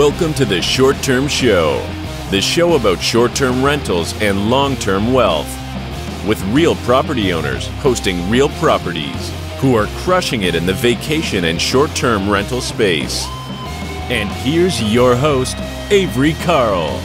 Welcome to the Short Term Show, the show about short term rentals and long term wealth. With real property owners hosting real properties who are crushing it in the vacation and short term rental space. And here's your host, Avery Carl.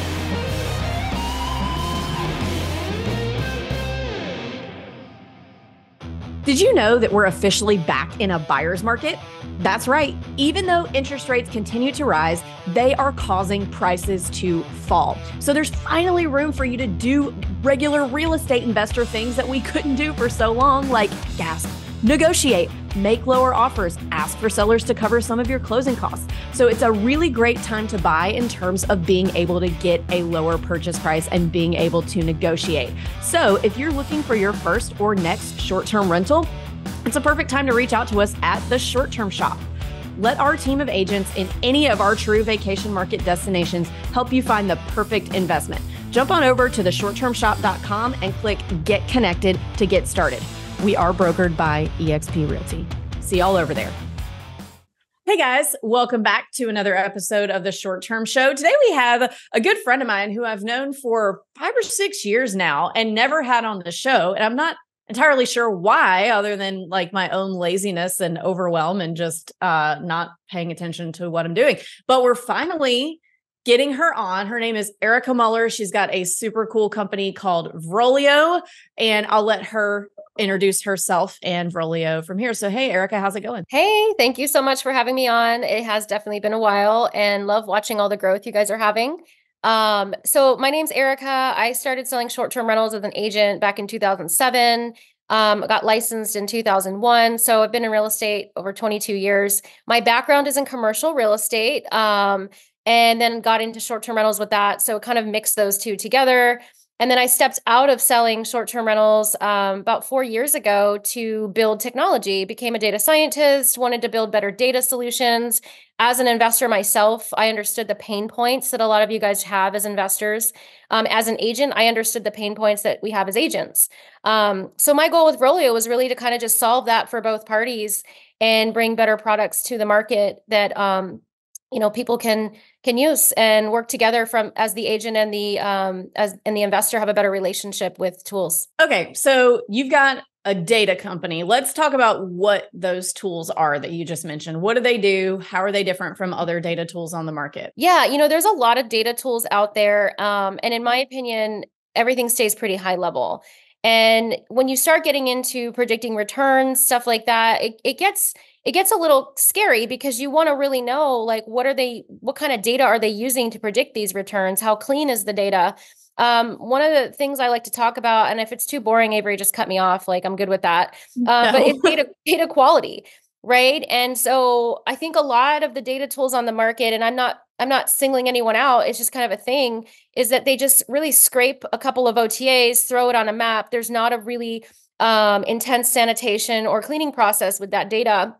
Did you know that we're officially back in a buyer's market? That's right. Even though interest rates continue to rise, they are causing prices to fall. So there's finally room for you to do regular real estate investor things that we couldn't do for so long, like gas negotiate, make lower offers, ask for sellers to cover some of your closing costs. So it's a really great time to buy in terms of being able to get a lower purchase price and being able to negotiate. So if you're looking for your first or next short term rental, it's a perfect time to reach out to us at the short term shop. Let our team of agents in any of our true vacation market destinations help you find the perfect investment. Jump on over to theshorttermshop.com and click Get Connected to get started. We are brokered by eXp Realty. See y'all over there. Hey guys, welcome back to another episode of the Short Term Show. Today we have a good friend of mine who I've known for five or six years now and never had on the show. And I'm not entirely sure why, other than like my own laziness and overwhelm and just uh, not paying attention to what I'm doing. But we're finally getting her on. Her name is Erica Muller. She's got a super cool company called Vrolio, and I'll let her introduce herself and Vrolio from here. So, hey, Erica, how's it going? Hey, thank you so much for having me on. It has definitely been a while and love watching all the growth you guys are having. Um, so my name's Erica. I started selling short-term rentals as an agent back in 2007. Um, got licensed in 2001. So I've been in real estate over 22 years. My background is in commercial real estate. Um, and then got into short-term rentals with that. So it kind of mixed those two together. And then I stepped out of selling short term rentals um, about four years ago to build technology, became a data scientist, wanted to build better data solutions. As an investor myself, I understood the pain points that a lot of you guys have as investors. Um, as an agent, I understood the pain points that we have as agents. Um, so my goal with Vrolio was really to kind of just solve that for both parties and bring better products to the market that um, you know people can can use and work together from as the agent and the um as and the investor have a better relationship with tools. Okay so you've got a data company. Let's talk about what those tools are that you just mentioned. What do they do? How are they different from other data tools on the market? Yeah you know there's a lot of data tools out there um, and in my opinion everything stays pretty high level and when you start getting into predicting returns stuff like that it, it gets it gets a little scary because you want to really know like what are they what kind of data are they using to predict these returns? How clean is the data? Um, one of the things i like to talk about and if it's too boring avery just cut me off like i'm good with that. Uh, no. but it's data data quality right and so i think a lot of the data tools on the market and i'm not i'm not singling anyone out it's just kind of a thing is that they just really scrape a couple of otas throw it on a map there's not a really um, intense sanitation or cleaning process with that data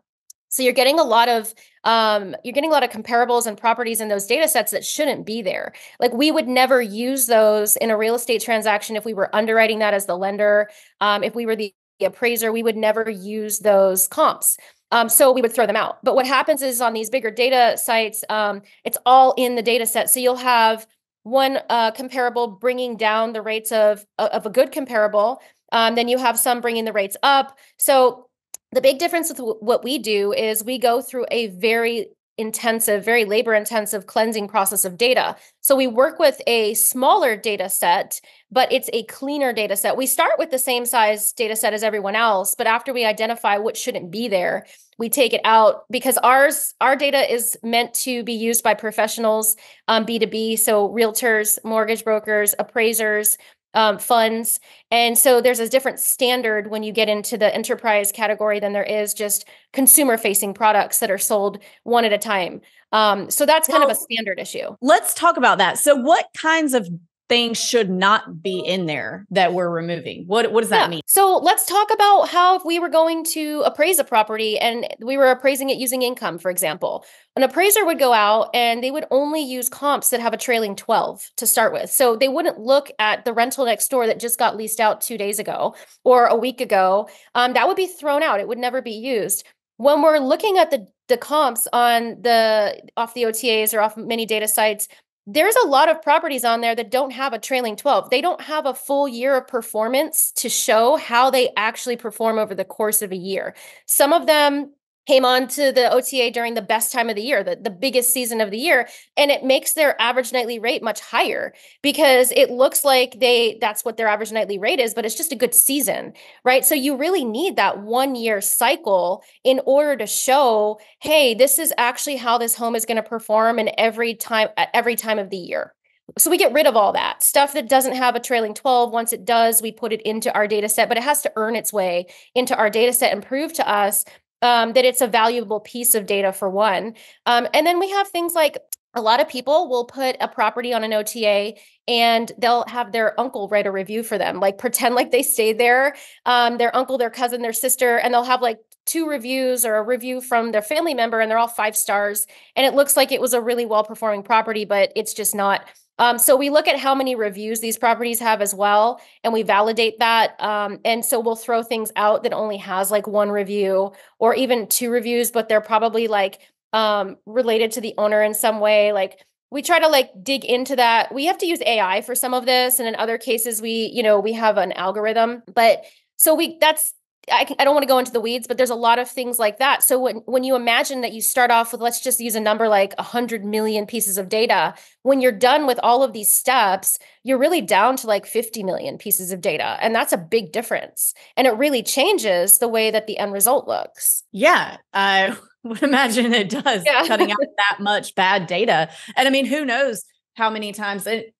so you're getting a lot of um, you're getting a lot of comparables and properties in those data sets that shouldn't be there. Like we would never use those in a real estate transaction if we were underwriting that as the lender. Um, if we were the appraiser, we would never use those comps. Um, so we would throw them out. But what happens is on these bigger data sites, um, it's all in the data set. So you'll have one uh, comparable bringing down the rates of of a good comparable. Um, then you have some bringing the rates up. So the big difference with what we do is we go through a very intensive, very labor intensive cleansing process of data. So we work with a smaller data set, but it's a cleaner data set. We start with the same size data set as everyone else, but after we identify what shouldn't be there, we take it out because ours our data is meant to be used by professionals um, b2b so realtors mortgage brokers appraisers um, funds. And so there's a different standard when you get into the enterprise category than there is just consumer facing products that are sold one at a time. Um, so that's kind well, of a standard issue. Let's talk about that. So, what kinds of things should not be in there that we're removing? What what does that yeah. mean? So let's talk about how if we were going to appraise a property and we were appraising it using income, for example. An appraiser would go out and they would only use comps that have a trailing 12 to start with. So they wouldn't look at the rental next door that just got leased out two days ago or a week ago. Um, that would be thrown out. It would never be used when we're looking at the the comps on the off the OTAs or off many data sites, there's a lot of properties on there that don't have a trailing 12. They don't have a full year of performance to show how they actually perform over the course of a year. Some of them came on to the OTA during the best time of the year, the, the biggest season of the year. And it makes their average nightly rate much higher because it looks like they that's what their average nightly rate is, but it's just a good season, right? So you really need that one year cycle in order to show, hey, this is actually how this home is going to perform in every time at every time of the year. So we get rid of all that stuff that doesn't have a trailing 12. Once it does, we put it into our data set, but it has to earn its way into our data set and prove to us um, that it's a valuable piece of data for one. Um, and then we have things like a lot of people will put a property on an OTA and they'll have their uncle write a review for them, like pretend like they stayed there, um, their uncle, their cousin, their sister, and they'll have like two reviews or a review from their family member and they're all five stars. And it looks like it was a really well performing property, but it's just not um, so we look at how many reviews these properties have as well, and we validate that. Um, and so we'll throw things out that only has like one review or even two reviews, but they're probably like um, related to the owner in some way. Like we try to like dig into that. We have to use AI for some of this, and in other cases, we you know we have an algorithm. But so we that's I, I don't want to go into the weeds, but there's a lot of things like that. So when when you imagine that you start off with let's just use a number like 100 million pieces of data, when you're done with all of these steps, you're really down to like 50 million pieces of data, and that's a big difference. And it really changes the way that the end result looks. Yeah, I would imagine it does yeah. cutting out that much bad data. And I mean, who knows how many times it,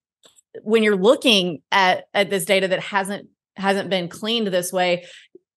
when you're looking at at this data that hasn't hasn't been cleaned this way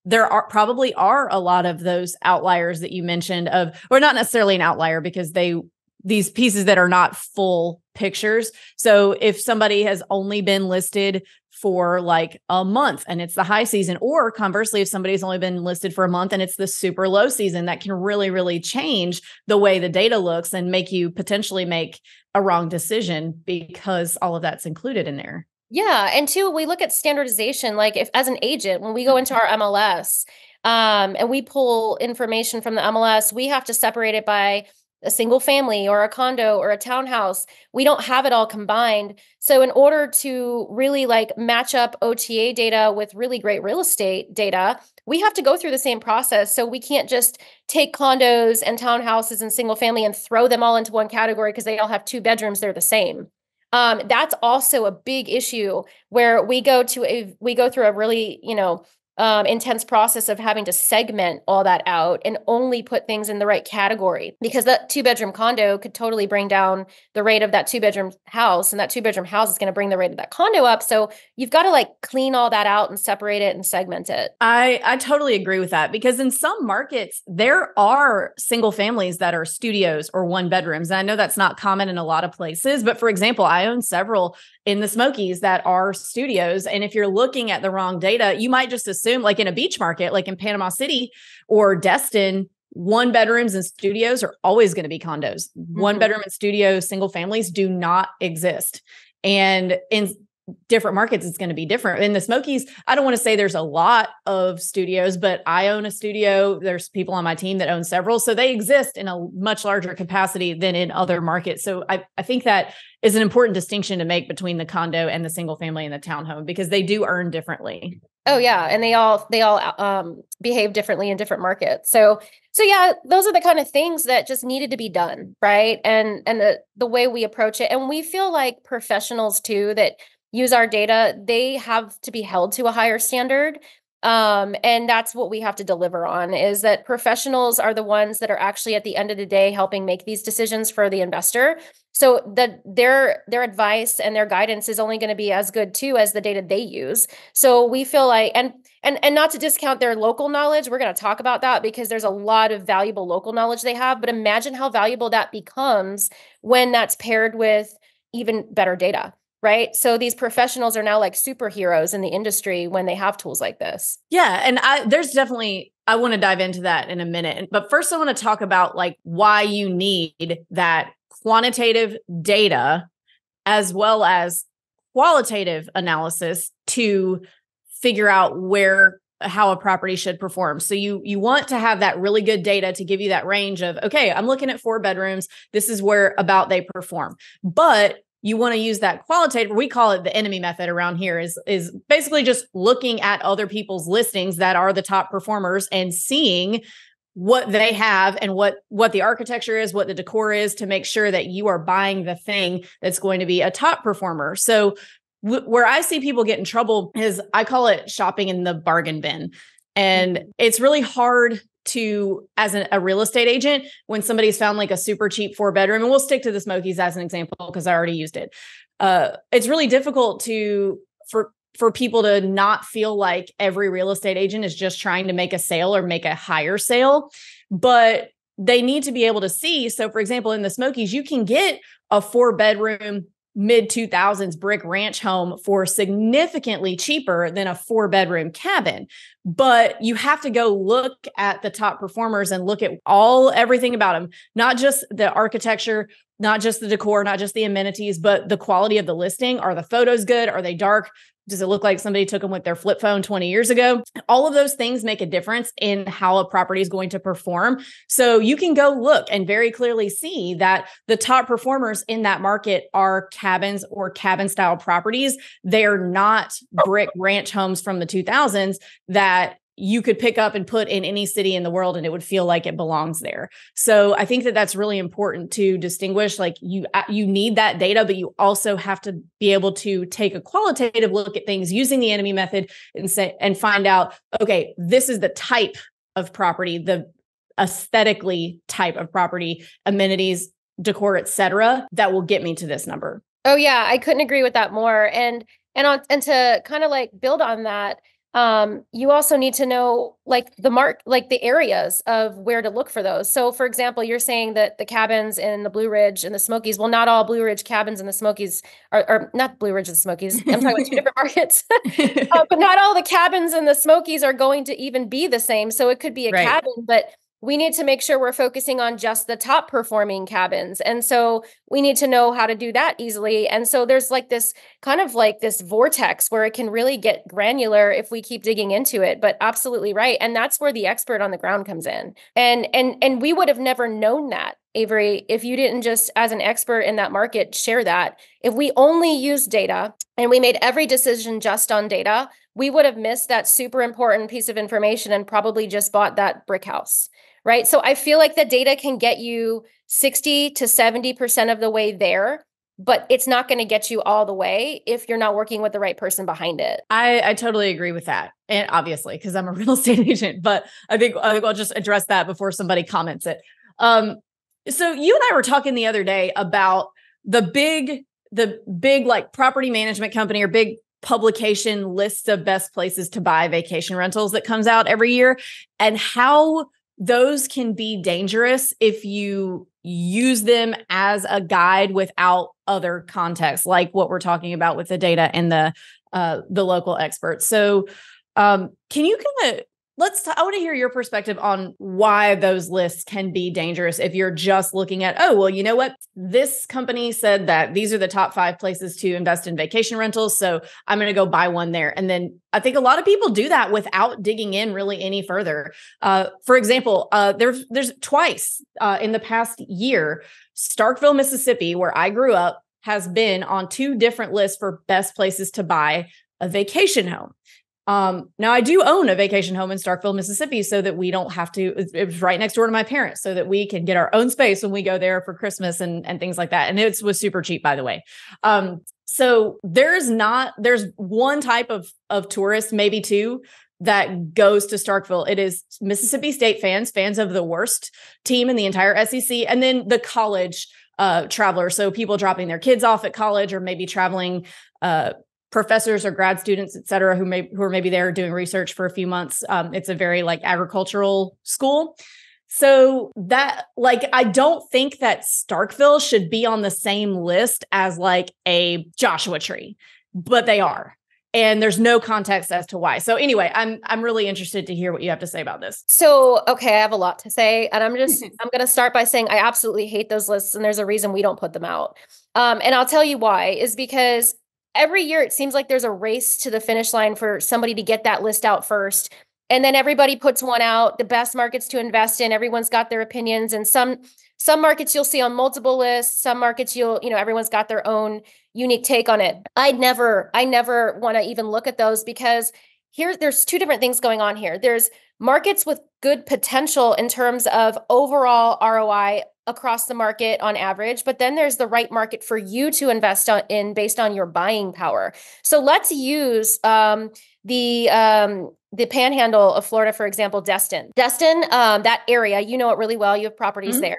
there are probably are a lot of those outliers that you mentioned of or not necessarily an outlier because they these pieces that are not full pictures. So if somebody has only been listed for like a month and it's the high season, or conversely, if somebody's only been listed for a month and it's the super low season, that can really, really change the way the data looks and make you potentially make a wrong decision because all of that's included in there. Yeah, and two, we look at standardization. Like if as an agent, when we go into mm-hmm. our MLS um, and we pull information from the MLS, we have to separate it by a single family or a condo or a townhouse. We don't have it all combined. So in order to really like match up OTA data with really great real estate data, we have to go through the same process. So we can't just take condos and townhouses and single family and throw them all into one category because they all have two bedrooms, they're the same um, that's also a big issue where we go to a we go through a really you know um, intense process of having to segment all that out and only put things in the right category because that two bedroom condo could totally bring down the rate of that two bedroom house and that two bedroom house is going to bring the rate of that condo up. So you've got to like clean all that out and separate it and segment it. I i totally agree with that because in some markets there are single families that are studios or one bedrooms and i know that's not common in a lot of places but for example i own several in the Smokies that are studios. And if you're looking at the wrong data, you might just assume, like in a beach market, like in Panama City or Destin, one bedrooms and studios are always going to be condos. Mm-hmm. One bedroom and studio single families do not exist. And in different markets it's going to be different. In the smokies i don't want to say there's a lot of studios but i own a studio there's people on my team that own several so they exist in a much larger capacity than in other markets. So i, I think that is an important distinction to make between the condo and the single family and the townhome because they do earn differently. Oh yeah and they all they all um, behave differently in different markets. So so yeah those are the kind of things that just needed to be done right? And and the, the way we approach it and we feel like professionals too that use our data, they have to be held to a higher standard. Um, and that's what we have to deliver on is that professionals are the ones that are actually at the end of the day helping make these decisions for the investor. So that their their advice and their guidance is only going to be as good too as the data they use. So we feel like and and and not to discount their local knowledge, we're going to talk about that because there's a lot of valuable local knowledge they have, but imagine how valuable that becomes when that's paired with even better data right so these professionals are now like superheroes in the industry when they have tools like this yeah and i there's definitely i want to dive into that in a minute but first i want to talk about like why you need that quantitative data as well as qualitative analysis to figure out where how a property should perform. So you you want to have that really good data to give you that range of okay, I'm looking at four bedrooms. This is where about they perform. But you want to use that qualitative we call it the enemy method around here is is basically just looking at other people's listings that are the top performers and seeing what they have and what what the architecture is what the decor is to make sure that you are buying the thing that's going to be a top performer so w- where i see people get in trouble is i call it shopping in the bargain bin and mm-hmm. it's really hard to as an, a real estate agent when somebody's found like a super cheap four bedroom and we'll stick to the smokies as an example because i already used it. Uh, it's really difficult to for for people to not feel like every real estate agent is just trying to make a sale or make a higher sale but they need to be able to see. So for example in the smokies you can get a four bedroom mid 2000s brick ranch home for significantly cheaper than a four bedroom cabin. But you have to go look at the top performers and look at all everything about them not just the architecture not just the decor not just the amenities but the quality of the listing. Are the photos good? Are they dark does it look like somebody took them with their flip phone 20 years ago? All of those things make a difference in how a property is going to perform. So you can go look and very clearly see that the top performers in that market are cabins or cabin style properties. They're not brick ranch homes from the 2000s that you could pick up and put in any city in the world and it would feel like it belongs there. So I think that that's really important to distinguish like you uh, you need that data but you also have to be able to take a qualitative look at things using the enemy method and say and find out okay, this is the type of property, the aesthetically type of property, amenities, decor, etc. that will get me to this number. Oh yeah, I couldn't agree with that more and and on and to kind of like build on that um, you also need to know like the mark like the areas of where to look for those. So for example you're saying that the cabins in the blue ridge and the smokies well not all blue ridge cabins in the smokies are, are not blue ridge and the smokies i'm talking about two different markets. Uh, but not all the cabins in the smokies are going to even be the same. So it could be a right. cabin but we need to make sure we're focusing on just the top performing cabins. And so we need to know how to do that easily. And so there's like this kind of like this vortex where it can really get granular if we keep digging into it. But absolutely right. And that's where the expert on the ground comes in. And and and we would have never known that Avery, if you didn't just, as an expert in that market, share that. If we only use data and we made every decision just on data, we would have missed that super important piece of information and probably just bought that brick house right? So I feel like the data can get you 60 to 70% of the way there, but it's not going to get you all the way if you're not working with the right person behind it. I, I totally agree with that. And obviously, because I'm a real estate agent, but I think I think I'll just address that before somebody comments it. Um, so you and I were talking the other day about the big, the big like property management company or big publication list of best places to buy vacation rentals that comes out every year and how those can be dangerous if you use them as a guide without other context like what we're talking about with the data and the uh, the local experts. So um, can you kind of let's t- i want to hear your perspective on why those lists can be dangerous if you're just looking at oh well you know what? This company said that these are the top five places to invest in vacation rentals so i'm going to go buy one there. And then i think a lot of people do that without digging in really any further. Uh, for example uh, there's there's twice uh, in the past year starkville mississippi where i grew up has been on two different lists for best places to buy a vacation home um, now I do own a vacation home in Starkville, Mississippi, so that we don't have to. It was right next door to my parents, so that we can get our own space when we go there for Christmas and and things like that. And it was super cheap, by the way. Um, so there's not there's one type of of tourist, maybe two, that goes to Starkville. It is Mississippi State fans, fans of the worst team in the entire SEC, and then the college uh, travelers. So people dropping their kids off at college or maybe traveling uh, professors or grad students, et cetera, who may who are maybe there doing research for a few months. Um, it's a very like agricultural school. So that like I don't think that Starkville should be on the same list as like a Joshua tree, but they are. And there's no context as to why. So anyway, I'm I'm really interested to hear what you have to say about this. So, okay, I have a lot to say and I'm just I'm going to start by saying I absolutely hate those lists and there's a reason we don't put them out. Um, and I'll tell you why is because every year it seems like there's a race to the finish line for somebody to get that list out first. And then everybody puts one out the best markets to invest in everyone's got their opinions. And some some markets you'll see on multiple lists some markets you'll you know everyone's got their own unique take on it. I never i never want to even look at those because here there's two different things going on here. There's markets with good potential in terms of overall roi across the market on average but then there's the right market for you to invest in based on your buying power so let's use um, the um, the panhandle of Florida, for example, Destin. Destin, um, that area, you know it really well. You have properties mm-hmm. there.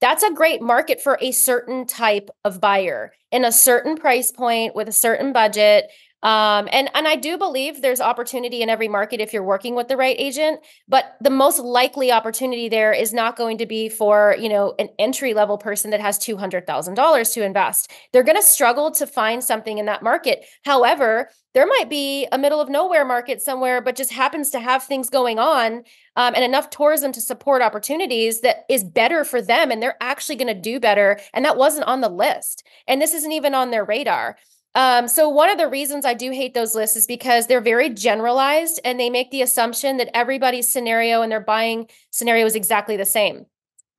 That's a great market for a certain type of buyer in a certain price point with a certain budget um, and and I do believe there's opportunity in every market if you're working with the right agent, but the most likely opportunity there is not going to be for you know an entry level person that has two hundred thousand dollars to invest. They're going to struggle to find something in that market. However, there might be a middle of nowhere market somewhere, but just happens to have things going on um, and enough tourism to support opportunities that is better for them, and they're actually going to do better. And that wasn't on the list, and this isn't even on their radar. Um, so one of the reasons I do hate those lists is because they're very generalized and they make the assumption that everybody's scenario and their buying scenario is exactly the same.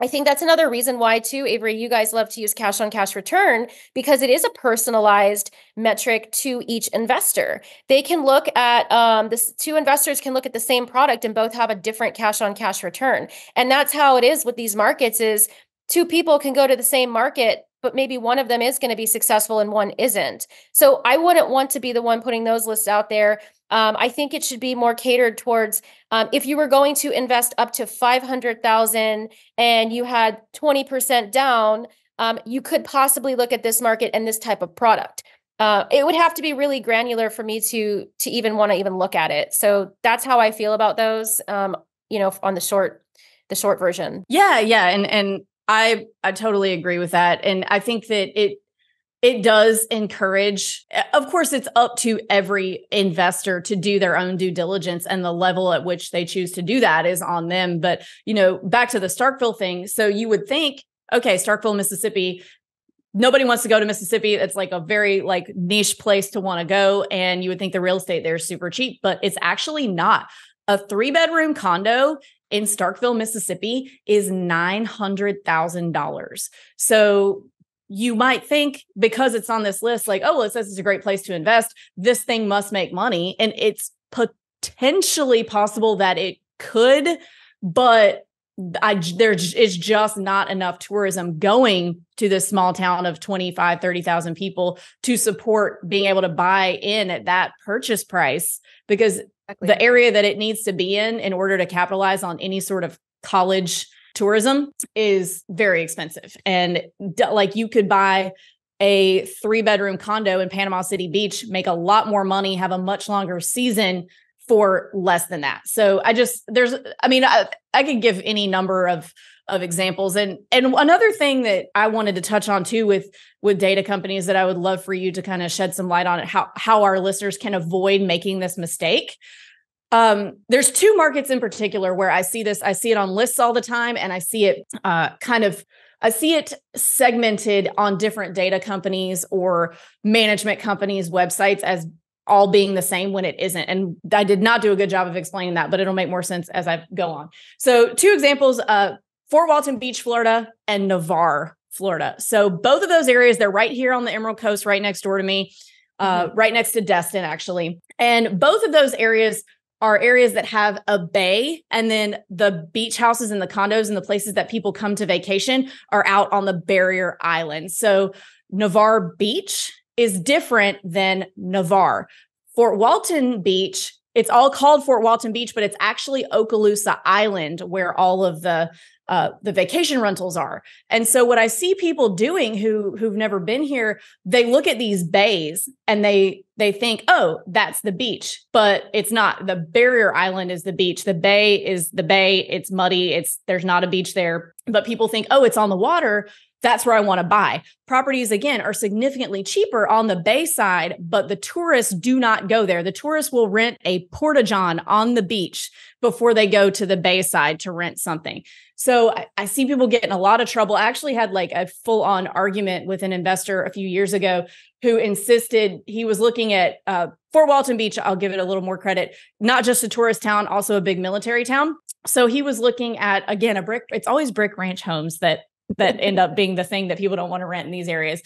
I think that's another reason why, too, Avery, you guys love to use cash on cash return because it is a personalized metric to each investor. They can look at um, two investors can look at the same product and both have a different cash on cash return. And that's how it is with these markets is two people can go to the same market but maybe one of them is going to be successful and one isn't. So I wouldn't want to be the one putting those lists out there. Um, I think it should be more catered towards um, if you were going to invest up to 500,000 and you had 20% down, um, you could possibly look at this market and this type of product. Uh, it would have to be really granular for me to to even want to even look at it. So that's how I feel about those. Um, you know, on the short the short version. Yeah, yeah, and and I I totally agree with that and I think that it it does encourage of course it's up to every investor to do their own due diligence and the level at which they choose to do that is on them but you know back to the Starkville thing so you would think okay Starkville Mississippi nobody wants to go to Mississippi it's like a very like niche place to want to go and you would think the real estate there is super cheap but it's actually not a three bedroom condo in Starkville, Mississippi is $900,000. So you might think because it's on this list, like, oh, well, it says it's a great place to invest. This thing must make money. And it's potentially possible that it could, but I there is just not enough tourism going to this small town of 25 30,000 people to support being able to buy in at that purchase price because exactly. the area that it needs to be in in order to capitalize on any sort of college tourism is very expensive and like you could buy a three bedroom condo in Panama City Beach make a lot more money have a much longer season for less than that. So I just there's I mean I, I could give any number of of examples and and another thing that I wanted to touch on too with with data companies that I would love for you to kind of shed some light on it how how our listeners can avoid making this mistake. Um, there's two markets in particular where I see this. I see it on lists all the time, and I see it uh, kind of I see it segmented on different data companies or management companies' websites as all being the same when it isn't. And I did not do a good job of explaining that, but it'll make more sense as I go on. So, two examples uh, Fort Walton Beach, Florida, and Navarre, Florida. So, both of those areas, they're right here on the Emerald Coast, right next door to me, uh, mm-hmm. right next to Destin, actually. And both of those areas are areas that have a bay and then the beach houses and the condos and the places that people come to vacation are out on the barrier island. So Navarre Beach is different than Navarre. Fort Walton Beach, it's all called Fort Walton Beach, but it's actually Okaloosa Island where all of the uh, the vacation rentals are. And so what I see people doing who who've never been here, they look at these bays and they they think, "Oh, that's the beach." But it's not. The barrier island is the beach. The bay is the bay. It's muddy. It's there's not a beach there. But people think, "Oh, it's on the water." That's where I want to buy. Properties, again, are significantly cheaper on the bay side, but the tourists do not go there. The tourists will rent a porta john on the beach before they go to the bay side to rent something. So I, I see people get in a lot of trouble. I actually had like a full on argument with an investor a few years ago who insisted he was looking at uh, Fort Walton Beach. I'll give it a little more credit, not just a tourist town, also a big military town. So he was looking at again a brick. It's always brick ranch homes that that end up being the thing that people don't want to rent in these areas.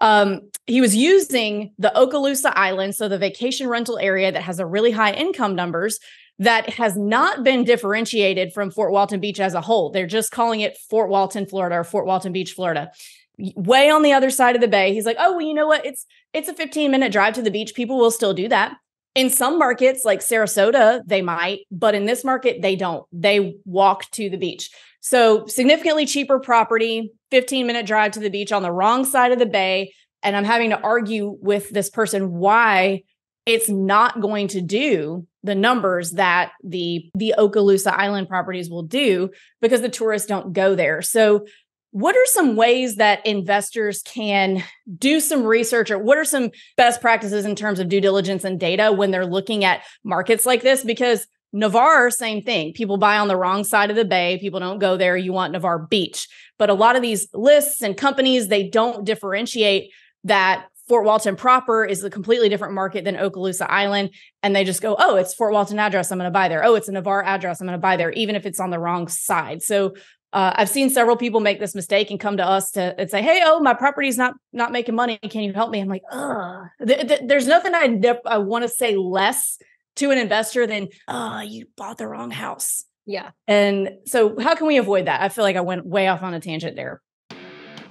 Um, he was using the Okaloosa Island, so the vacation rental area that has a really high income numbers that has not been differentiated from Fort Walton Beach as a whole. They're just calling it Fort Walton, Florida, or Fort Walton Beach, Florida. Way on the other side of the bay. He's like, oh, well, you know what? It's it's a 15 minute drive to the beach. People will still do that. In some markets like Sarasota, they might, but in this market, they don't. They walk to the beach. So, significantly cheaper property, 15 minute drive to the beach on the wrong side of the bay. And I'm having to argue with this person why it's not going to do the numbers that the the Okaloosa Island properties will do because the tourists don't go there. So what are some ways that investors can do some research or what are some best practices in terms of due diligence and data when they're looking at markets like this because Navarre, same thing. People buy on the wrong side of the bay. People don't go there. You want Navarre Beach. But a lot of these lists and companies, they don't differentiate that Fort Walton proper is a completely different market than Okaloosa Island. And they just go, oh, it's Fort Walton address. I'm going to buy there. Oh, it's a Navarre address. I'm going to buy there, even if it's on the wrong side. So uh, I've seen several people make this mistake and come to us to and say, "Hey, oh, my property's not not making money. Can you help me?" I'm like, "Ugh." Th- th- there's nothing I ne- I want to say less to an investor than, "Oh, you bought the wrong house." Yeah. And so, how can we avoid that? I feel like I went way off on a tangent there.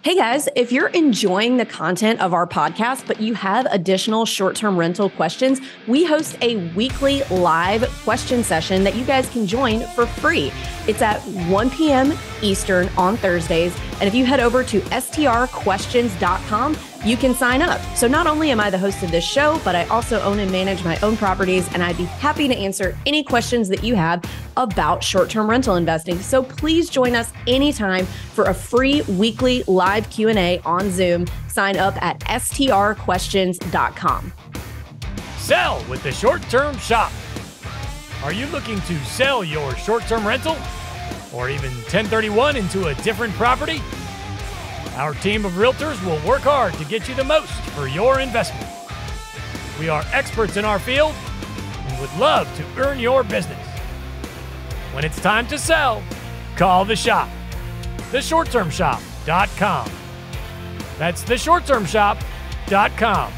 Hey guys, if you're enjoying the content of our podcast, but you have additional short term rental questions, we host a weekly live question session that you guys can join for free. It's at 1 p.m. Eastern on Thursdays. And if you head over to strquestions.com, you can sign up. So not only am I the host of this show, but I also own and manage my own properties and I'd be happy to answer any questions that you have about short-term rental investing. So please join us anytime for a free weekly live Q&A on Zoom. Sign up at strquestions.com. Sell with the short-term shop. Are you looking to sell your short-term rental or even 1031 into a different property? Our team of realtors will work hard to get you the most for your investment. We are experts in our field and would love to earn your business. When it's time to sell, call the shop. TheShortTermShop.com. That's TheShortTermShop.com.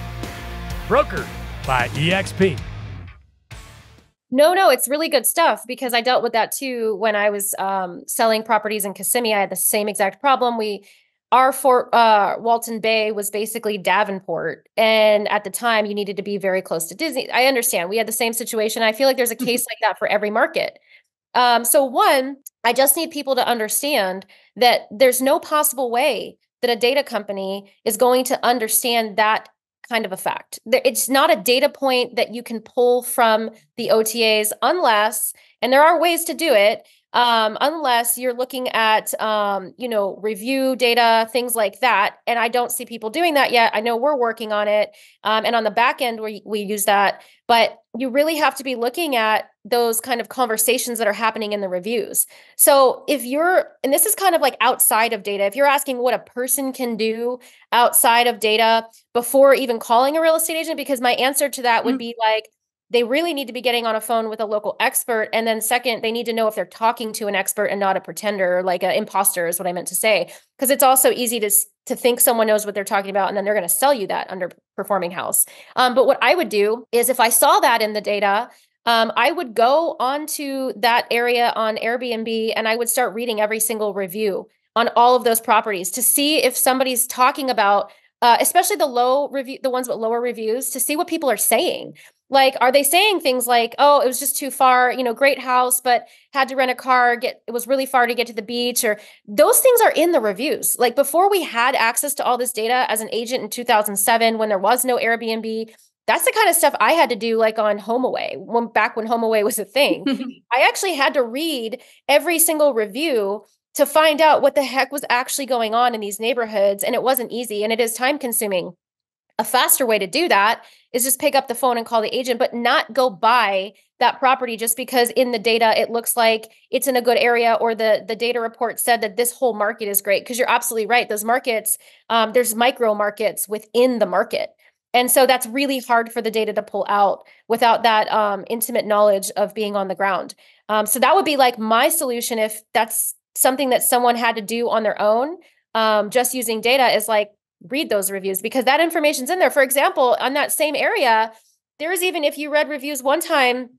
Brokered by EXP. No, no, it's really good stuff because I dealt with that too when I was um, selling properties in Kissimmee. I had the same exact problem. We our Fort uh, Walton Bay was basically Davenport, and at the time, you needed to be very close to Disney. I understand we had the same situation. I feel like there's a case like that for every market. Um, so one, I just need people to understand that there's no possible way that a data company is going to understand that kind of effect. It's not a data point that you can pull from the OTAs unless, and there are ways to do it, um, unless you're looking at um, you know review data things like that. And i don't see people doing that yet. I know we're working on it um, and on the back end we, we use that. But you really have to be looking at those kind of conversations that are happening in the reviews. So if you're and this is kind of like outside of data if you're asking what a person can do outside of data before even calling a real estate agent because my answer to that would mm-hmm. be like they really need to be getting on a phone with a local expert. And then second they need to know if they're talking to an expert and not a pretender like an imposter is what i meant to say. Because it's also easy to to think someone knows what they're talking about and then they're going to sell you that underperforming house. Um, but what i would do is if i saw that in the data um, i would go onto that area on airbnb and i would start reading every single review on all of those properties to see if somebody's talking about uh, especially the low review, the ones with lower reviews, to see what people are saying. Like, are they saying things like, "Oh, it was just too far," you know, great house, but had to rent a car. Get it was really far to get to the beach, or those things are in the reviews. Like before we had access to all this data as an agent in 2007, when there was no Airbnb, that's the kind of stuff I had to do like on HomeAway when back when HomeAway was a thing. I actually had to read every single review to find out what the heck was actually going on in these neighborhoods. And it wasn't easy and it is time consuming. A faster way to do that is just pick up the phone and call the agent, but not go buy that property just because in the data it looks like it's in a good area or the the data report said that this whole market is great because you're absolutely right those markets um, there's micro markets within the market and so that's really hard for the data to pull out without that um, intimate knowledge of being on the ground um, so that would be like my solution if that's something that someone had to do on their own um, just using data is like read those reviews because that information's in there for example on that same area there's even if you read reviews one time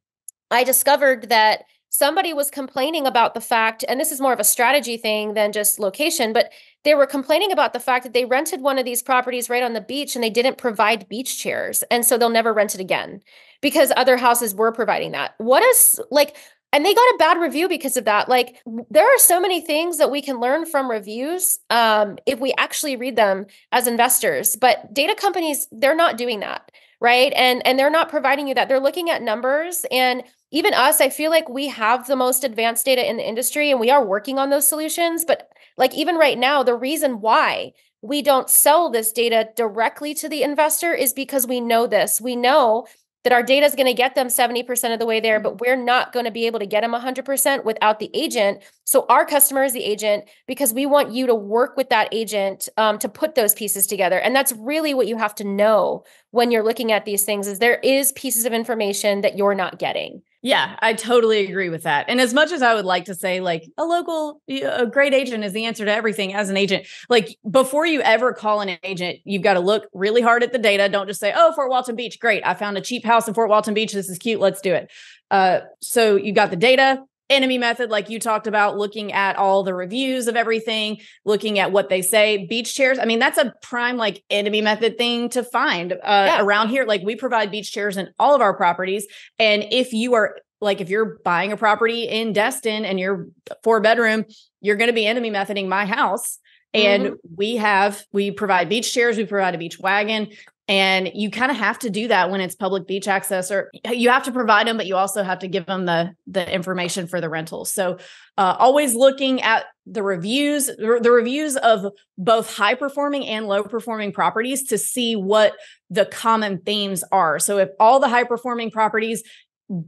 I discovered that somebody was complaining about the fact, and this is more of a strategy thing than just location, but they were complaining about the fact that they rented one of these properties right on the beach and they didn't provide beach chairs. And so they'll never rent it again because other houses were providing that. What is like, and they got a bad review because of that. Like, there are so many things that we can learn from reviews um, if we actually read them as investors. But data companies, they're not doing that right and and they're not providing you that they're looking at numbers and even us i feel like we have the most advanced data in the industry and we are working on those solutions but like even right now the reason why we don't sell this data directly to the investor is because we know this we know that our data is going to get them 70% of the way there, but we're not going to be able to get them 100% without the agent. So our customer is the agent because we want you to work with that agent um, to put those pieces together. And that's really what you have to know when you're looking at these things is there is pieces of information that you're not getting. Yeah, I totally agree with that. And as much as I would like to say, like, a local, a great agent is the answer to everything as an agent, like, before you ever call an agent, you've got to look really hard at the data. Don't just say, oh, Fort Walton Beach, great. I found a cheap house in Fort Walton Beach. This is cute. Let's do it. Uh, so you got the data, enemy method like you talked about looking at all the reviews of everything looking at what they say beach chairs i mean that's a prime like enemy method thing to find uh, yeah. around here like we provide beach chairs in all of our properties and if you are like if you're buying a property in destin and you're four bedroom you're going to be enemy methoding my house and mm-hmm. we have we provide beach chairs we provide a beach wagon and you kind of have to do that when it's public beach access, or you have to provide them, but you also have to give them the the information for the rentals. So, uh, always looking at the reviews, the reviews of both high performing and low performing properties to see what the common themes are. So, if all the high performing properties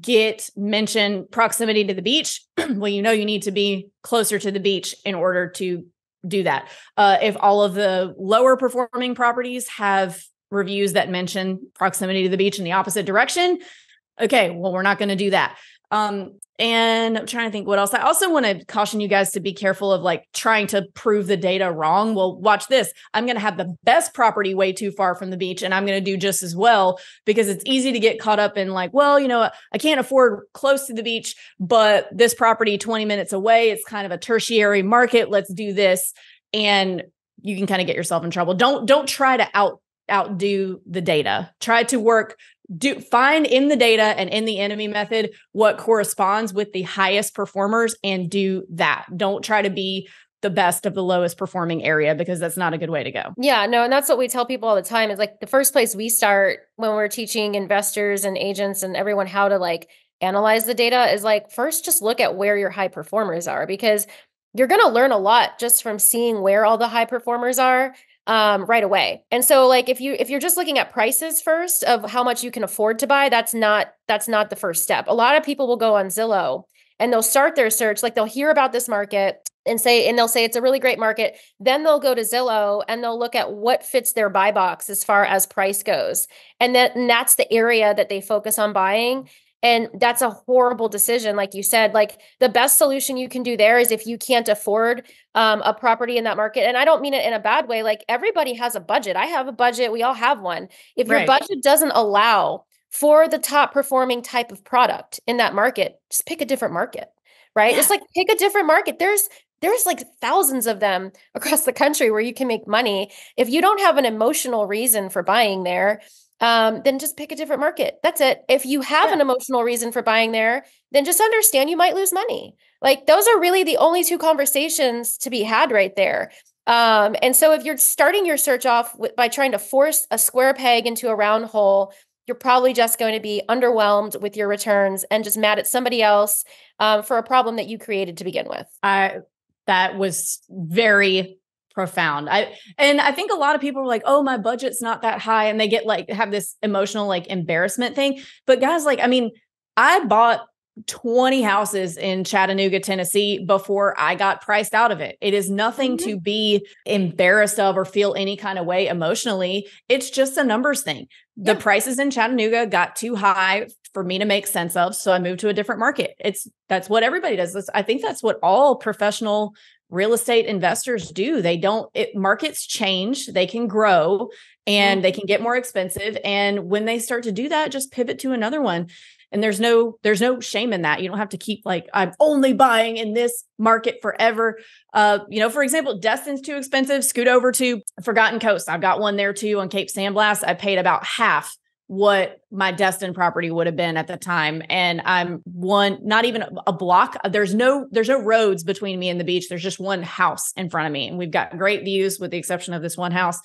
get mentioned proximity to the beach, well, you know you need to be closer to the beach in order to do that. Uh, if all of the lower performing properties have reviews that mention proximity to the beach in the opposite direction. Okay, well, we're not going to do that. Um, and I'm trying to think what else. I also want to caution you guys to be careful of like trying to prove the data wrong. Well, watch this. I'm going to have the best property way too far from the beach, and I'm going to do just as well because it's easy to get caught up in like, well, you know, I can't afford close to the beach, but this property 20 minutes away, it's kind of a tertiary market. Let's do this. And you can kind of get yourself in trouble. Don't don't try to out outdo the data. Try to work do find in the data and in the enemy method what corresponds with the highest performers and do that. Don't try to be the best of the lowest performing area because that's not a good way to go. Yeah, no, and that's what we tell people all the time is like the first place we start when we're teaching investors and agents and everyone how to like analyze the data is like first just look at where your high performers are because you're going to learn a lot just from seeing where all the high performers are um, right away. And so like if you if you're just looking at prices first of how much you can afford to buy, that's not that's not the first step. A lot of people will go on Zillow and they'll start their search like they'll hear about this market and say and they'll say it's a really great market. Then they'll go to Zillow and they'll look at what fits their buy box as far as price goes. And then and that's the area that they focus on buying. And that's a horrible decision. Like you said, like the best solution you can do there is if you can't afford um, a property in that market. And I don't mean it in a bad way. Like everybody has a budget. I have a budget. We all have one. If your right. budget doesn't allow for the top performing type of product in that market, just pick a different market, right? Yeah. Just like pick a different market. There's there's like thousands of them across the country where you can make money. If you don't have an emotional reason for buying there, um, then just pick a different market. That's it. If you have yeah. an emotional reason for buying there, then just understand you might lose money. Like those are really the only two conversations to be had right there. Um, and so if you're starting your search off with, by trying to force a square peg into a round hole, you're probably just going to be underwhelmed with your returns and just mad at somebody else um, for a problem that you created to begin with. I that was very profound. I and I think a lot of people are like, "Oh, my budget's not that high," and they get like have this emotional like embarrassment thing. But guys, like, I mean, I bought 20 houses in Chattanooga, Tennessee before I got priced out of it. It is nothing mm-hmm. to be embarrassed of or feel any kind of way emotionally. It's just a numbers thing. The yeah. prices in Chattanooga got too high for me to make sense of, so I moved to a different market. It's that's what everybody does. I think that's what all professional real estate investors do. They don't it markets change, they can grow and mm-hmm. they can get more expensive and when they start to do that just pivot to another one. And there's no there's no shame in that. You don't have to keep like i'm only buying in this market forever. Uh you know for example destin's too expensive scoot over to forgotten coast. I've got one there too on cape San Blas i paid about half what my Destin property would have been at the time and i'm one not even a block there's no there's no roads between me and the beach there's just one house in front of me and we've got great views with the exception of this one house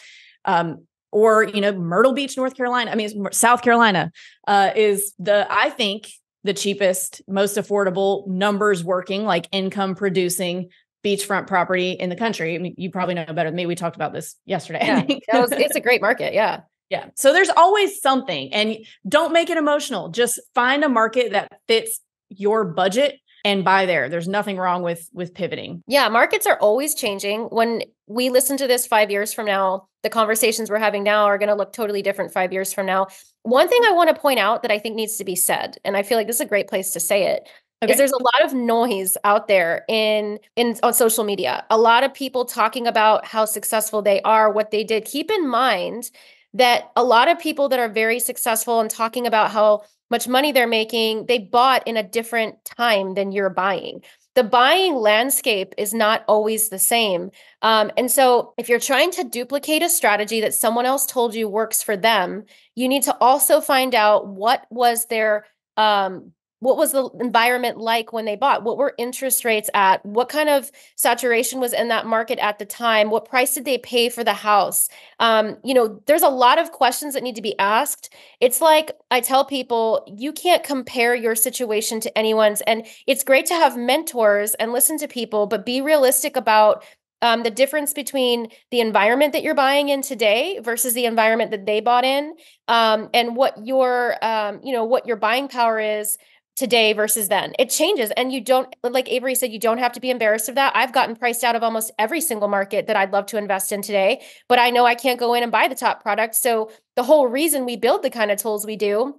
um or you know Myrtle Beach, North Carolina. I mean, South Carolina uh, is the I think the cheapest, most affordable numbers working, like income producing beachfront property in the country. I mean, you probably know better than me. We talked about this yesterday. Yeah, was, it's a great market. Yeah. Yeah. So there's always something, and don't make it emotional. Just find a market that fits your budget and buy there. There's nothing wrong with with pivoting. Yeah, markets are always changing. When we listen to this 5 years from now, the conversations we're having now are going to look totally different 5 years from now. One thing I want to point out that I think needs to be said, and I feel like this is a great place to say it, Okay. is there's a lot of noise out there in in on social media. A lot of people talking about how successful they are, what they did. Keep in mind that a lot of people that are very successful and talking about how much money they're making, they bought in a different time than you're buying. The buying landscape is not always the same. Um, and so, if you're trying to duplicate a strategy that someone else told you works for them, you need to also find out what was their um, what was the environment like when they bought? What were interest rates at? What kind of saturation was in that market at the time? What price did they pay for the house? Um, you know there's a lot of questions that need to be asked. It's like i tell people you can't compare your situation to anyone's and it's great to have mentors and listen to people but be realistic about um, the difference between the environment that you're buying in today versus the environment that they bought in um, and what your um, you know what your buying power is today versus then. It changes. And you don't, like Avery said, you don't have to be embarrassed of that. I've gotten priced out of almost every single market that I'd love to invest in today, but I know I can't go in and buy the top product. So the whole reason we build the kind of tools we do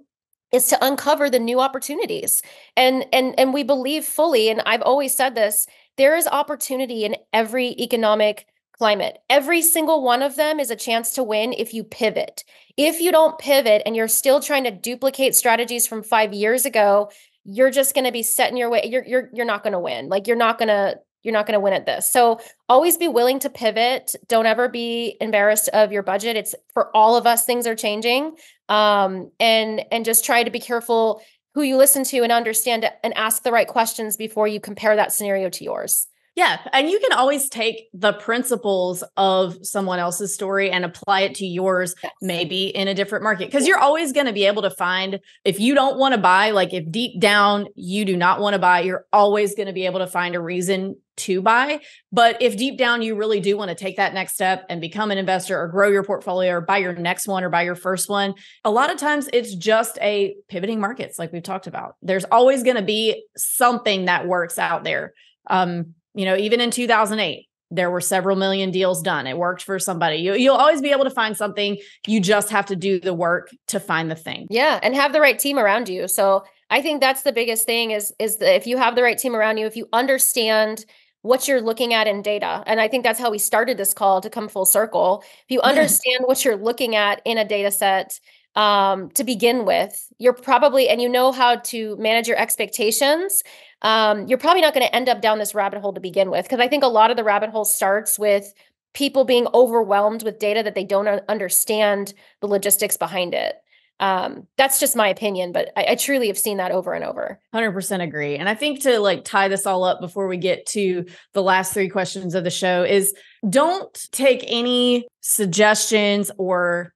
is to uncover the new opportunities. And and and we believe fully and I've always said this, there is opportunity in every economic climate. Every single one of them is a chance to win if you pivot. If you don't pivot and you're still trying to duplicate strategies from 5 years ago, you're just going to be set in your way. You're you're you're not going to win. Like you're not going to you're not going to win at this. So always be willing to pivot. Don't ever be embarrassed of your budget. It's for all of us things are changing. Um and and just try to be careful who you listen to and understand and ask the right questions before you compare that scenario to yours. Yeah. And you can always take the principles of someone else's story and apply it to yours, yes. maybe in a different market. Because you're always going to be able to find, if you don't want to buy, like if deep down you do not want to buy, you're always going to be able to find a reason to buy. But if deep down you really do want to take that next step and become an investor or grow your portfolio or buy your next one or buy your first one, a lot of times it's just a pivoting markets, like we've talked about. There's always going to be something that works out there. Um, you know, even in 2008, there were several million deals done. It worked for somebody. You, you'll always be able to find something. You just have to do the work to find the thing. Yeah, and have the right team around you. So I think that's the biggest thing is is that if you have the right team around you, if you understand what you're looking at in data. And I think that's how we started this call to come full circle. If you understand what you're looking at in a data set, um, to begin with, you're probably, and you know how to manage your expectations, um, you're probably not going to end up down this rabbit hole to begin with. Because I think a lot of the rabbit hole starts with people being overwhelmed with data that they don't understand the logistics behind it. Um, that's just my opinion, but I, I truly have seen that over and over. 100% agree. And I think to like tie this all up before we get to the last three questions of the show is don't take any suggestions or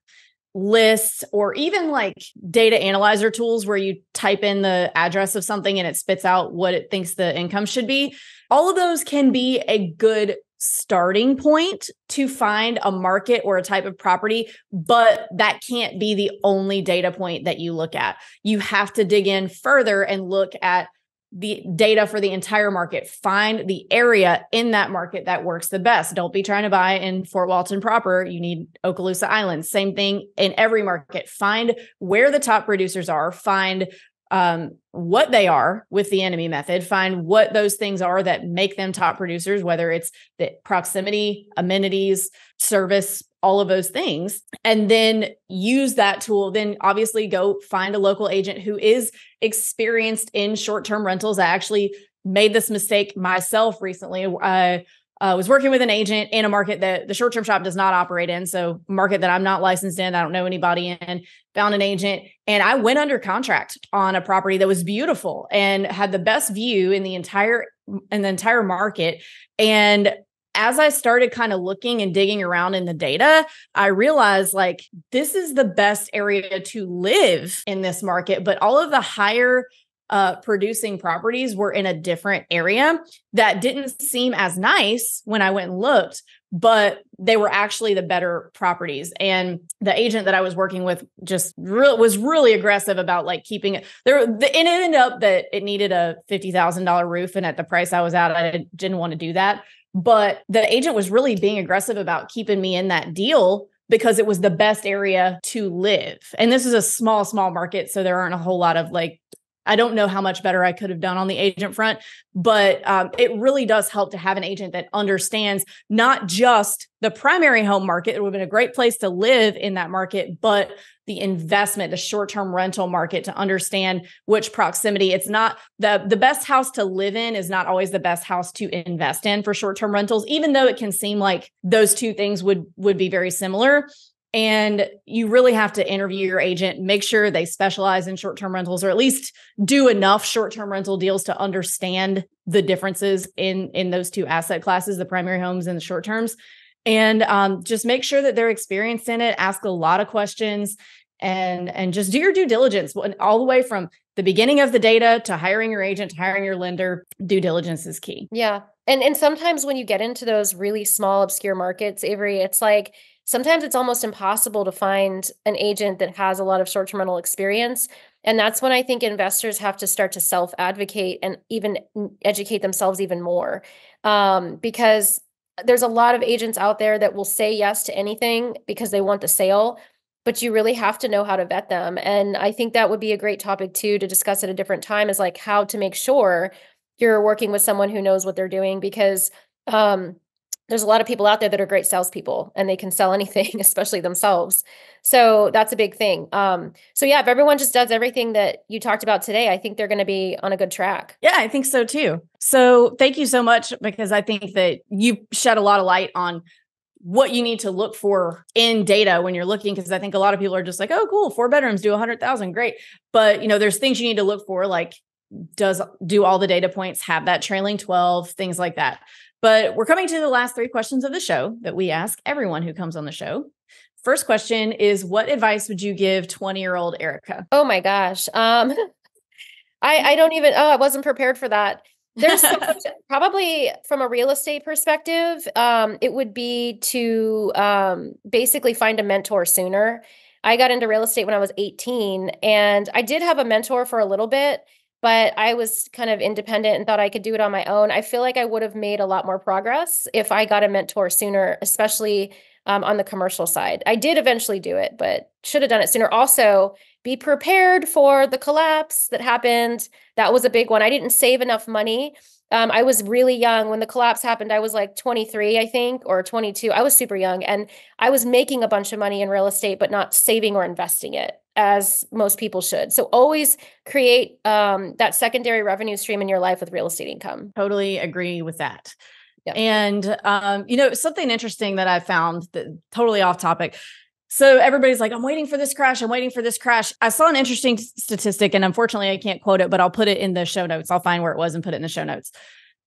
lists or even like data analyzer tools where you type in the address of something and it spits out what it thinks the income should be. All of those can be a good starting point to find a market or a type of property, but that can't be the only data point that you look at. You have to dig in further and look at the data for the entire market. Find the area in that market that works the best. Don't be trying to buy in Fort Walton proper. You need Okaloosa Island. Same thing in every market. Find where the top producers are. Find um, what they are with the enemy method, find what those things are that make them top producers, whether it's the proximity, amenities, service, all of those things, and then use that tool. Then obviously go find a local agent who is experienced in short term rentals. I actually made this mistake myself recently. I uh, was working with an agent in a market that the short term shop does not operate in. So, market that I'm not licensed in, I don't know anybody in, found an agent, and I went under contract on a property that was beautiful and had the best view in the entire in the entire market. And as I started kind of looking and digging around in the data, I realized like this is the best area to live in this market, but all of the higher uh, producing properties were in a different area that didn't seem as nice when I went and looked, but they were actually the better properties. And the agent that I was working with just re- was really aggressive about like keeping it there. The, and it ended up that it needed a $50,000 roof. And at the price I was at, I didn't want to do that. But the agent was really being aggressive about keeping me in that deal because it was the best area to live. And this is a small, small market. So there aren't a whole lot of like I don't know how much better I could have done on the agent front, but um, it really does help to have an agent that understands not just the primary home market. It would have been a great place to live in that market, but the investment, the short-term rental market to understand which proximity. It's not the the best house to live in is not always the best house to invest in for short-term rentals, even though it can seem like those two things would would be very similar and you really have to interview your agent make sure they specialize in short-term rentals or at least do enough short-term rental deals to understand the differences in in those two asset classes the primary homes and the short terms. And um, just make sure that they're experienced in it ask a lot of questions and and just do your due diligence. All the way from the beginning of the data to hiring your agent to hiring your lender due diligence is key. Yeah. And and sometimes when you get into those really small obscure markets avery it's like sometimes it's almost impossible to find an agent that has a lot of short-term rental experience and that's when i think investors have to start to self-advocate and even educate themselves even more. Um, because there's a lot of agents out there that will say yes to anything because they want the sale but you really have to know how to vet them and i think that would be a great topic too to discuss at a different time is like how to make sure you're working with someone who knows what they're doing because um, there's a lot of people out there that are great salespeople and they can sell anything, especially themselves. So that's a big thing. Um, so yeah, if everyone just does everything that you talked about today, I think they're going to be on a good track. Yeah, I think so too. So thank you so much because I think that you shed a lot of light on what you need to look for in data when you're looking because I think a lot of people are just like, "Oh, cool, four bedrooms do 100,000, great." But, you know, there's things you need to look for like does do all the data points have that trailing 12, things like that. But we're coming to the last three questions of the show that we ask everyone who comes on the show. First question is What advice would you give 20 year old Erica? Oh my gosh. Um, I, I don't even, oh, I wasn't prepared for that. There's probably from a real estate perspective, um, it would be to um, basically find a mentor sooner. I got into real estate when I was 18, and I did have a mentor for a little bit but I was kind of independent and thought I could do it on my own. I feel like I would have made a lot more progress if I got a mentor sooner, especially um, on the commercial side. I did eventually do it, but should have done it sooner. Also, be prepared for the collapse that happened. That was a big one. I didn't save enough money. Um, I was really young when the collapse happened. I was like 23, I think, or 22. I was super young and I was making a bunch of money in real estate, but not saving or investing it as most people should. So always create um, that secondary revenue stream in your life with real estate income. Totally agree with that. Yeah. And um, you know, something interesting that I found that totally off topic. So everybody's like, I'm waiting for this crash. I'm waiting for this crash. I saw an interesting statistic, and unfortunately, I can't quote it, but I'll put it in the show notes. I'll find where it was and put it in the show notes.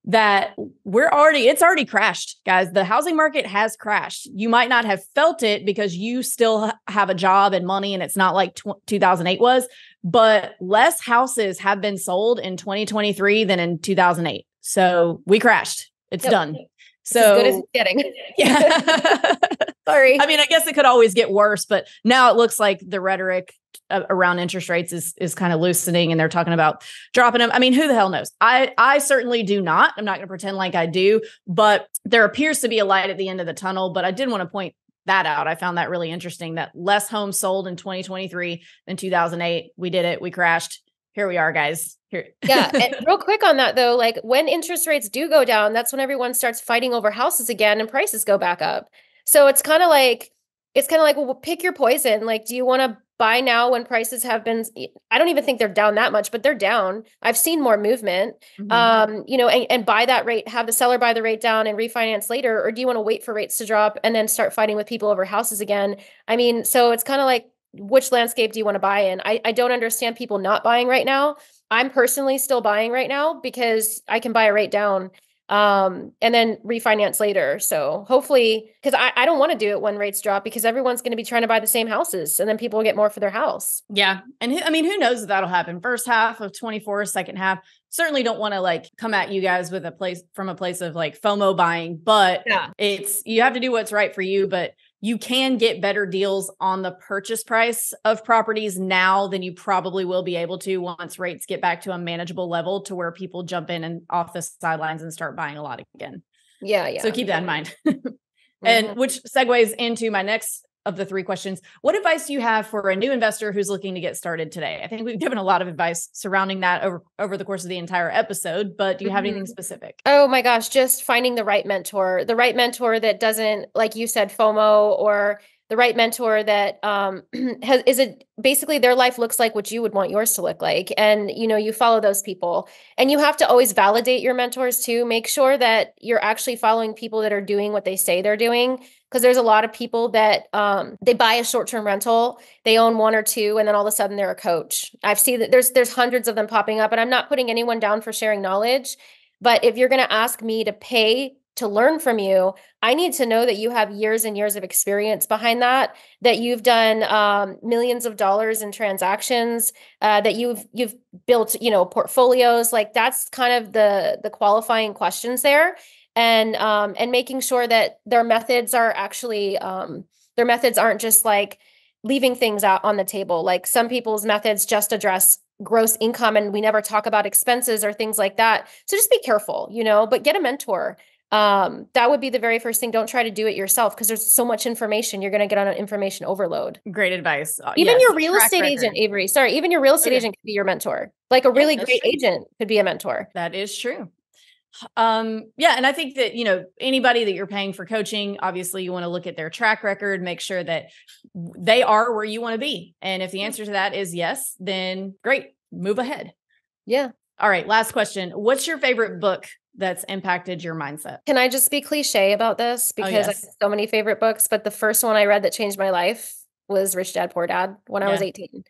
That we're already it's already crashed guys. The housing market has crashed. You might not have felt it because you still have a job and money and it's not like tw- 2008 was but less houses have been sold in 2023 than in 2008 so we crashed. It's yep. done so as good as it's getting yeah sorry i mean i guess it could always get worse but now it looks like the rhetoric uh, around interest rates is is kind of loosening and they're talking about dropping them. I mean, who the hell knows? I I certainly do not. I'm not going to pretend like I do, but there appears to be a light at the end of the tunnel, but I did want to point that out. I found that really interesting that less homes sold in 2023 than 2008. We did it. We crashed. Here we are, guys. Here. yeah. And real quick on that though, like when interest rates do go down, that's when everyone starts fighting over houses again and prices go back up. So it's kind of like it's kind of like, well, pick your poison. Like, do you want to buy now when prices have been i don't even think they're down that much but they're down i've seen more movement mm-hmm. um you know and, and buy that rate have the seller buy the rate down and refinance later or do you want to wait for rates to drop and then start fighting with people over houses again i mean so it's kind of like which landscape do you want to buy in I, I don't understand people not buying right now i'm personally still buying right now because i can buy a rate down um, and then refinance later. So hopefully, because I, I don't want to do it when rates drop because everyone's going to be trying to buy the same houses and then people will get more for their house. Yeah. And I mean, who knows if that'll happen first half of 24, second half. Certainly don't want to like come at you guys with a place from a place of like FOMO buying, but yeah. it's you have to do what's right for you. But you can get better deals on the purchase price of properties now than you probably will be able to once rates get back to a manageable level to where people jump in and off the sidelines and start buying a lot again. Yeah, yeah. So keep that in mind. and mm-hmm. which segues into my next of the three questions. What advice do you have for a new investor who's looking to get started today? I think we've given a lot of advice surrounding that over over the course of the entire episode, but do you have mm-hmm. anything specific? Oh my gosh, just finding the right mentor, the right mentor that doesn't like you said FOMO or the right mentor that um, has is it basically their life looks like what you would want yours to look like and you know you follow those people and you have to always validate your mentors too make sure that you're actually following people that are doing what they say they're doing because there's a lot of people that um, they buy a short-term rental they own one or two and then all of a sudden they're a coach. I've seen that there's there's hundreds of them popping up and i'm not putting anyone down for sharing knowledge but if you're going to ask me to pay to learn from you i need to know that you have years and years of experience behind that that you've done um, millions of dollars in transactions uh, that you've you've built you know portfolios like that's kind of the the qualifying questions there and um, and making sure that their methods are actually um, their methods aren't just like leaving things out on the table like some people's methods just address gross income and we never talk about expenses or things like that so just be careful you know but get a mentor um, that would be the very first thing. Don't try to do it yourself because there's so much information. You're going to get on an information overload. Great advice. Uh, even yes, your real estate record. agent, Avery. Sorry, even your real estate okay. agent could be your mentor. Like a really yeah, great true. agent could be a mentor. That is true. Um, yeah, and I think that you know anybody that you're paying for coaching, obviously you want to look at their track record, make sure that they are where you want to be. And if the answer to that is yes, then great, move ahead. Yeah. All right, last question. What's your favorite book that's impacted your mindset? Can I just be cliche about this? Oh, because oh, yes. I have so many favorite books, but the first one I read that changed my life was Rich Dad Poor Dad when yeah. I was 18.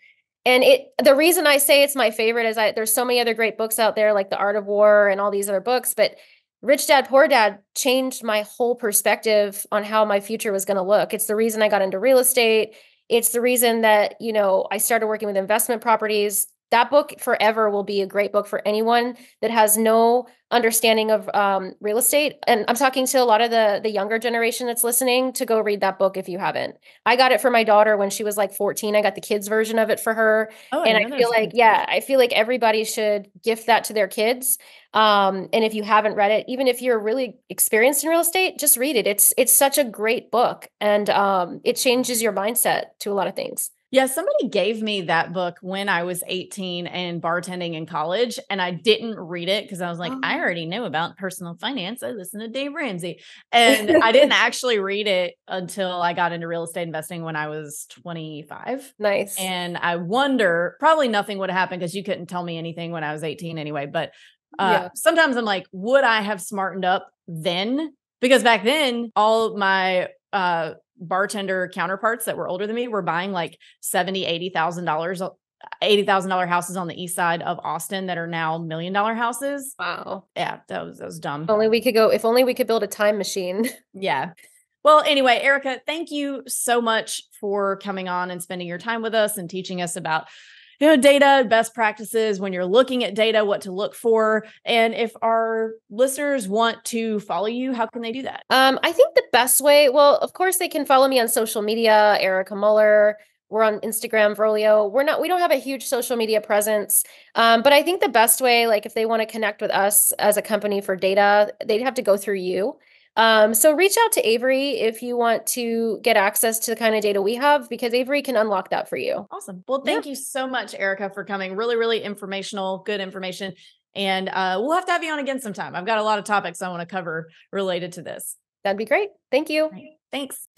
And it the reason I say it's my favorite is I there's so many other great books out there like The Art of War and all these other books, but Rich Dad Poor Dad changed my whole perspective on how my future was going to look. It's the reason I got into real estate. It's the reason that, you know, I started working with investment properties that book forever will be a great book for anyone that has no understanding of um, real estate. And i'm talking to a lot of the the younger generation that's listening to go read that book if you haven't. I got it for my daughter when she was like 14 i got the kids version of it for her. Oh, and i feel like yeah i feel like everybody should gift that to their kids. Um, and if you haven't read it even if you're really experienced in real estate just read it. It's it's such a great book. And um, it changes your mindset to a lot of things yeah, somebody gave me that book when I was 18 and bartending in college, and I didn't read it because I was like, oh. I already know about personal finance. I listen to Dave Ramsey. And I didn't actually read it until I got into real estate investing when I was 25. Nice. And I wonder, probably nothing would have happened because you couldn't tell me anything when I was 18 anyway. But uh, yeah. sometimes I'm like, would I have smartened up then? Because back then, all my uh bartender counterparts that were older than me were buying like seventy, eighty thousand dollars uh, $80,000 houses on the east side of Austin that are now million dollar houses. Wow. Yeah, that was that was dumb. If only we could go, if only we could build a time machine. Yeah. Well, anyway, Erica, thank you so much for coming on and spending your time with us and teaching us about you know data best practices when you're looking at data what to look for and if our listeners want to follow you how can they do that? Um, i think the best way well of course they can follow me on social media erica muller. We're on instagram Vrolio. we're not we don't have a huge social media presence um, but i think the best way like if they want to connect with us as a company for data they'd have to go through you um, so reach out to Avery if you want to get access to the kind of data we have because Avery can unlock that for you. Awesome. Well, thank yeah. you so much, Erica, for coming. Really, really informational, good information. And uh, we'll have to have you on again sometime. I've got a lot of topics I want to cover related to this. That'd be great. Thank you. Thanks.